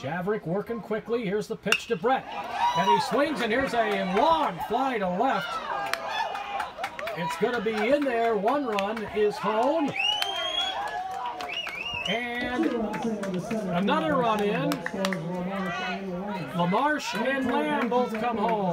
Javerick working quickly. Here's the pitch to Brett. And he swings, and here's a long fly to left. It's going to be in there. One run is home. And another run in. LaMarche and Lamb both come home.